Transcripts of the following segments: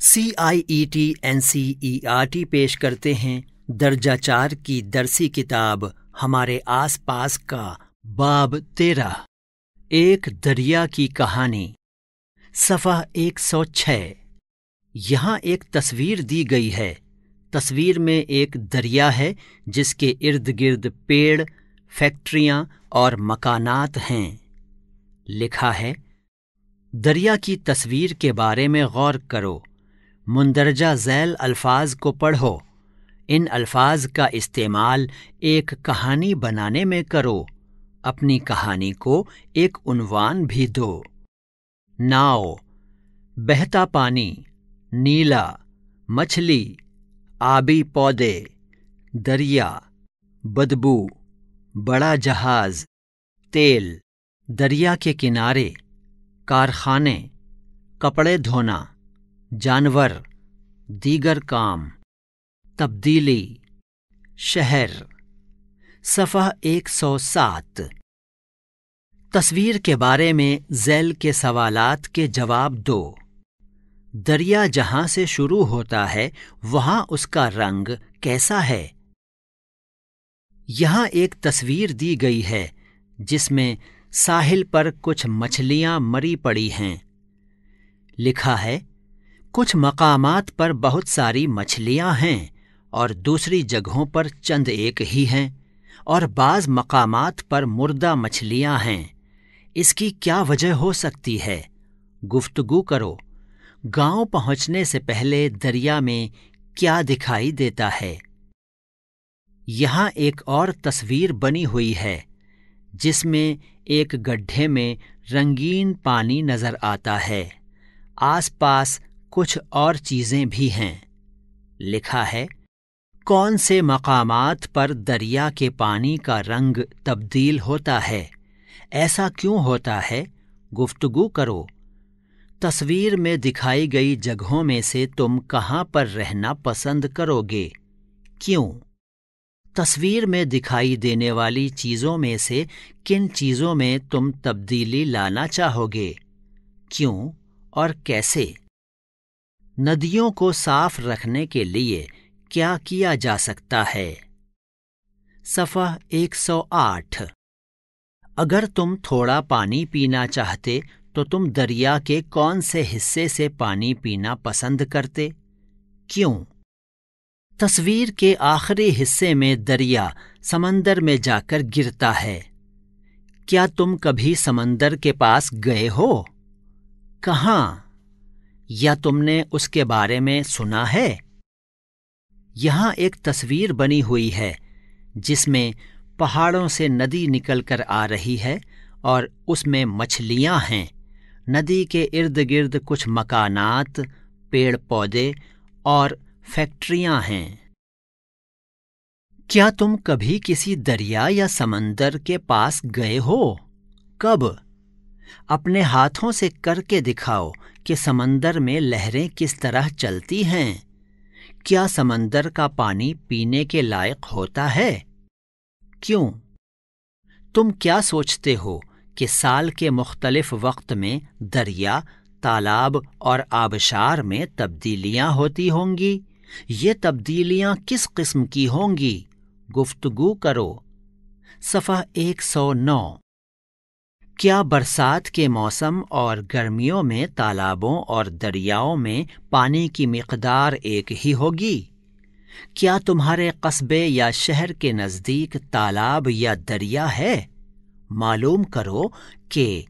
C I E T N C E R T पेश करते हैं दर्जा चार की दरसी किताब हमारे आसपास का बाब तेरह एक दरिया की कहानी, सफ़ा एक सौ छः यहाँ एक तस्वीर दी गई है। तस्वीर में एक दरिया है जिसके इर्द गिर्द पेड़, फैक्ट्रियाँ और मकानात हैं। लिखा है, दरिया की तस्वीर के बारे में गौर करो। मुंदरजा झैल अल्फाज को पढ़ो। इन अल्फाज का इस्तेमाल एक कहानी बनाने में करो। अपनी कहानी को एक उनवान भी दो। नाव बहता पानी, नीला, मछली, आबी पौधे, दरिया, बदबू, बड़ा जहाज़, तेल, दरिया के किनारे, कारखाने, कपड़े धोना। जानवर, दीगर काम, तब्दीली, शहर, सफ़ा एक सौ सात। तस्वीर के बारे में जैल के सवालात के जवाब दो। दरिया जहाँ से शुरू होता है, वहाँ उसका रंग कैसा है? यहाँ एक तस्वीर दी गई है, जिसमें साहिल पर कुछ मछलियाँ मरी पड़ी हैं। लिखा है कुछ मकामात पर बहुत सारी मछलियाँ हैं और दूसरी जगहों पर चंद एक ही हैं और बाज मकामात पर मुर्दा मछलियाँ हैं। इसकी क्या वजह हो सकती है? गुफ्तगु करो। गाँव पहुँचने से पहले दरिया में क्या दिखाई देता है? यहाँ एक और तस्वीर बनी हुई है, जिसमें एक गड्ढे में रंगीन पानी नज़र आता है। आसपास कुछ और चीज़ें भी हैं। लिखा है, कौन से मकामात पर दरिया के पानी का रंग तब्दील होता है? ऐसा क्यों होता है? गुफ्तगु करो। तस्वीर में दिखाई गई जगहों में से तुम कहाँ पर रहना पसंद करोगे? क्यों? तस्वीर में दिखाई देने वाली चीज़ों में से किन चीज़ों में तुम तब्दीली लाना चाहोगे? क्यों और कैसे? नदियों को साफ़ रखने के लिए क्या किया जा सकता है? सफ़ा 108 अगर तुम थोड़ा पानी पीना चाहते तो तुम दरिया के कौन से हिस्से से पानी पीना पसंद करते? क्यों? तस्वीर के आखिरी हिस्से में दरिया समंदर में जाकर गिरता है। क्या तुम कभी समंदर के पास गए हो? कहाँ? या तुमने उसके बारे में सुना है? यहाँ एक तस्वीर बनी हुई है, जिसमें पहाड़ों से नदी निकलकर आ रही है और उसमें मछलियाँ हैं। नदी के इर्द गिर्द कुछ मकानात पेड़ पौधे और फैक्ट्रियाँ हैं। क्या तुम कभी किसी दरिया या समंदर के पास गए हो? कब? अपने हाथों से करके दिखाओ कि समंदर में लहरें किस तरह चलती हैं? क्या समंदर का पानी पीने के लायक होता है? क्यों? तुम क्या सोचते हो कि साल के मुख्तलिफ़ वक्त में दरिया, तालाब और आबशार में तब्दीलियाँ होती होंगी? ये तब्दीलियाँ किस किस्म की होंगी? गुफ्तगु करो। सफ़ा 109 क्या बरसात के मौसम और गर्मियों में तालाबों और दरियाओं में पानी की मकदार एक ही होगी? क्या तुम्हारे कस्बे या शहर के नज़दीक तालाब या दरिया है? मालूम करो कि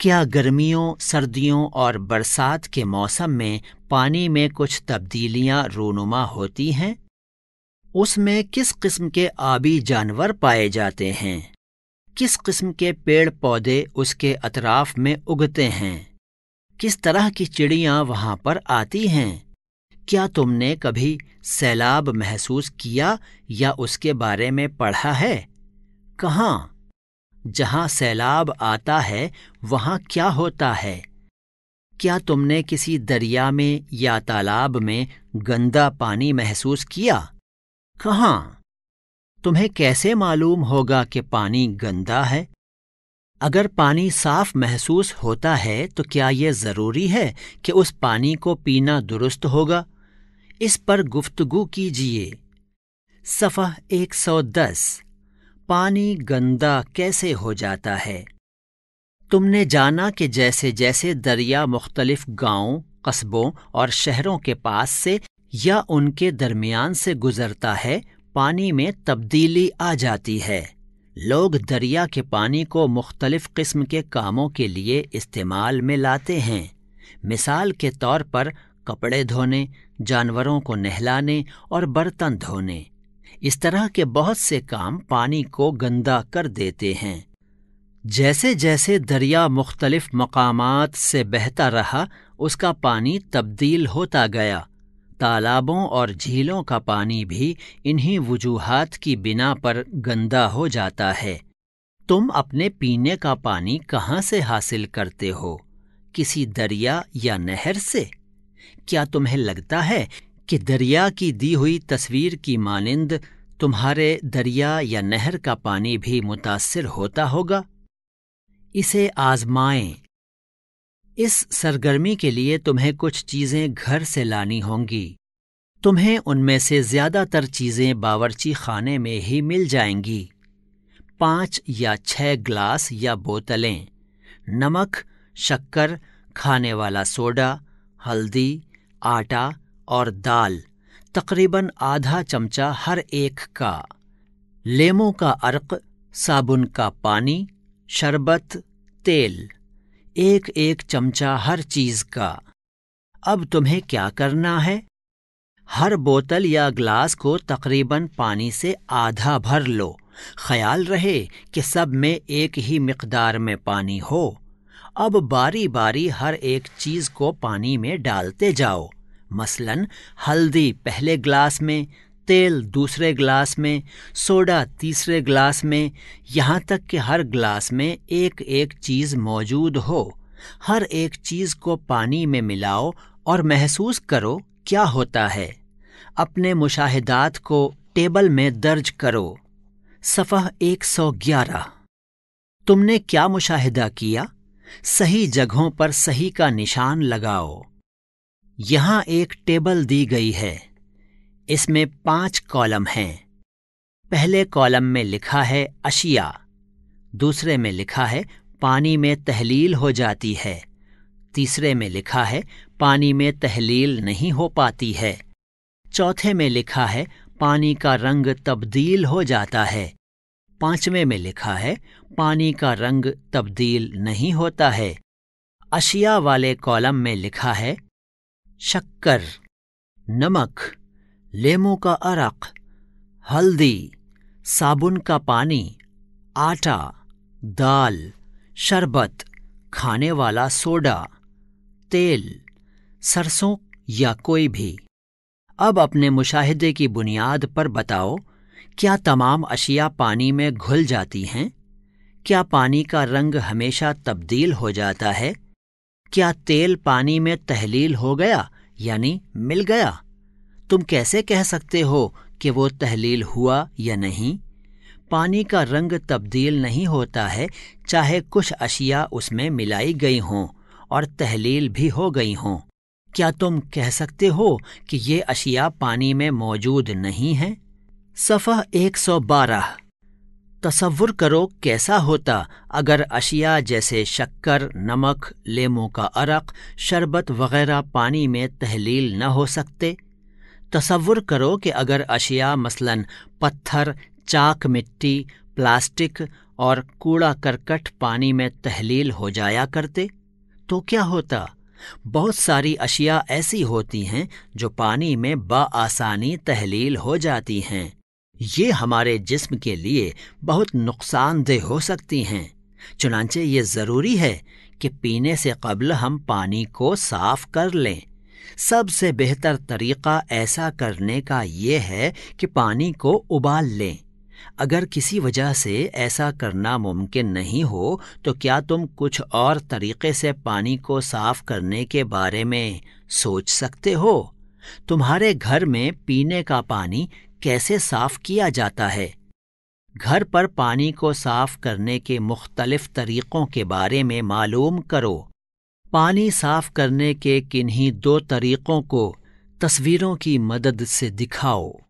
क्या गर्मियों, सर्दियों और बरसात के मौसम में पानी में कुछ तब्दीलियाँ रूनुमा होती हैं? उसमें किस किस्म के आबी जानवर पाए जाते हैं? किस किस्म के पेड़ पौधे उसके अतराफ में उगते हैं? किस तरह की चिड़ियाँ वहाँ पर आती हैं? क्या तुमने कभी सैलाब महसूस किया या उसके बारे में पढ़ा है? कहाँ? जहाँ सैलाब आता है, वहाँ क्या होता है? क्या तुमने किसी दरिया में या तालाब में गंदा पानी महसूस किया? कहाँ? तुम्हें कैसे मालूम होगा कि पानी गंदा है? अगर पानी साफ़ महसूस होता है तो क्या यह ज़रूरी है कि उस पानी को पीना दुरुस्त होगा? इस पर गुफ्तगु कीजिए। सफ़ा 110 पानी गंदा कैसे हो जाता है? तुमने जाना कि जैसे जैसे दरिया मुख्तलिफ़ गाँवों, कस्बों और शहरों के पास से या उनके दरमियान से गुजरता है पानी में तब्दीली आ जाती है। लोग दरिया के पानी को मुख्तलिफ़ किस्म के कामों के लिए इस्तेमाल में लाते हैं। मिसाल के तौर पर कपड़े धोने, जानवरों को नहलाने और बर्तन धोने। इस तरह के बहुत से काम पानी को गंदा कर देते हैं। जैसे जैसे दरिया मुख्तलिफ़ मकामात से बहता रहा, उसका पानी तब्दील होता गया। तालाबों और झीलों का पानी भी इन्हीं वजूहात की बिना पर गंदा हो जाता है। तुम अपने पीने का पानी कहाँ से हासिल करते हो? किसी दरिया या नहर से? क्या तुम्हें लगता है कि दरिया की दी हुई तस्वीर की मानिंद तुम्हारे दरिया या नहर का पानी भी मुतासर होता होगा? इसे आजमाएँ। इस सरगर्मी के लिए तुम्हें कुछ चीज़ें घर से लानी होंगी। तुम्हें उनमें से ज़्यादातर चीज़ें बावर्ची खाने में ही मिल जाएँगी। पाँच या छह ग्लास या बोतलें, नमक, शक्कर, खाने वाला सोडा, हल्दी, आटा और दाल, तकरीबन आधा चमचा हर एक का। लेमों का अर्क, साबुन का पानी, शरबत, तेल। एक एक चमचा हर चीज़ का। अब तुम्हें क्या करना है? हर बोतल या ग्लास को तकरीबन पानी से आधा भर लो। ख्याल रहे कि सब में एक ही मकदार में पानी हो। अब बारी बारी हर एक चीज़ को पानी में डालते जाओ। मसलन, हल्दी पहले ग्लास में तेल दूसरे ग्लास में, सोडा तीसरे ग्लास में, यहाँ तक कि हर ग्लास में एक एक चीज़ मौजूद हो। हर एक चीज़ को पानी में मिलाओ और महसूस करो क्या होता है। अपने मुशाहिदात को टेबल में दर्ज करो। सफ़ह 111 तुमने क्या मुशाहिदा किया? सही जगहों पर सही का निशान लगाओ। यहाँ एक टेबल दी गई है। इसमें पाँच कॉलम हैं। पहले कॉलम में लिखा है अशिया, दूसरे में लिखा है पानी में तहलील हो जाती है, तीसरे में लिखा है पानी में तहलील नहीं हो पाती है। चौथे में लिखा है पानी का रंग तब्दील हो जाता है। पाँचवें में लिखा है पानी का रंग तब्दील नहीं होता है। अशिया वाले कॉलम में लिखा है शक्कर, नमक लेमू का अरक, हल्दी, साबुन का पानी, आटा, दाल, शरबत, खाने वाला सोडा, तेल, सरसों या कोई भी। अब अपने मुशाहिदे की बुनियाद पर बताओ, क्या तमाम अशिया पानी में घुल जाती हैं? क्या पानी का रंग हमेशा तब्दील हो जाता है? क्या तेल पानी में तहलील हो गया, यानी मिल गया? तुम कैसे कह सकते हो कि वो तहलील हुआ या नहीं? पानी का रंग तब्दील नहीं होता है, चाहे कुछ अशिया उसमें मिलाई गई हों और तहलील भी हो गई हों। क्या तुम कह सकते हो कि ये अशिया पानी में मौजूद नहीं हैं? सफ़ा 112 तसव्वुर करो कैसा होता अगर अशिया जैसे शक्कर, नमक, लेमू का अरक, शरबत वगैरह पानी में तहलील न हो सकते। तसव्वुर करो कि अगर अशिया मसलन पत्थर, चाक मिट्टी, प्लास्टिक और कूड़ा करकट पानी में तहलील हो जाया करते तो क्या होता? बहुत सारी अशिया ऐसी होती हैं जो पानी में बआसानी तहलील हो जाती हैं। ये हमारे जिस्म के लिए बहुत नुकसानदेह हो सकती हैं। चुनाचे ये ज़रूरी है कि पीने से कबल हम पानी को साफ़ कर लें। सबसे बेहतर तरीका ऐसा करने का ये है कि पानी को उबाल लें। अगर किसी वजह से ऐसा करना मुमकिन नहीं हो तो क्या तुम कुछ और तरीके से पानी को साफ़ करने के बारे में सोच सकते हो? तुम्हारे घर में पीने का पानी कैसे साफ़ किया जाता है? घर पर पानी को साफ़ करने के मुख्तलिफ़ तरीक़ों के बारे में मालूम करो। पानी साफ़ करने के किन्हीं दो तरीक़ों को तस्वीरों की मदद से दिखाओ।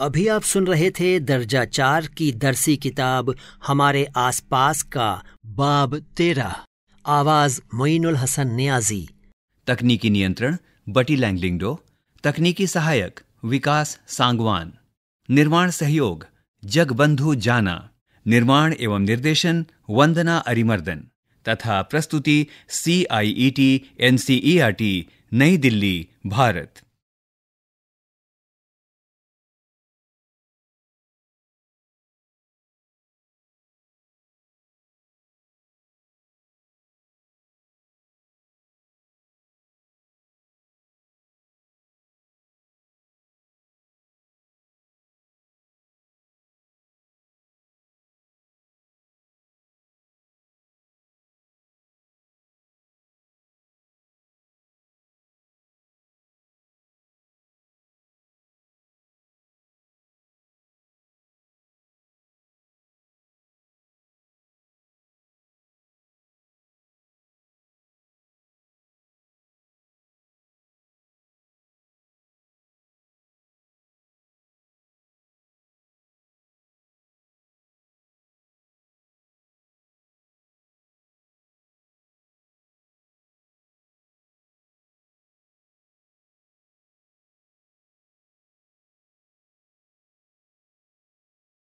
अभी आप सुन रहे थे दर्जा चार की दरसी किताब हमारे आसपास का बाब तेरा आवाज़ मोइनुल हसन नियाजी। तकनीकी नियंत्रण, बटी लैंगलिंगडो। तकनीकी सहायक, विकास सांगवान। निर्माण सहयोग, जगबंधु जाना। निर्माण एवं निर्देशन, वंदना अरिमर्दन। तथा प्रस्तुति C I E T N C E R T Nai Delhi Bharat.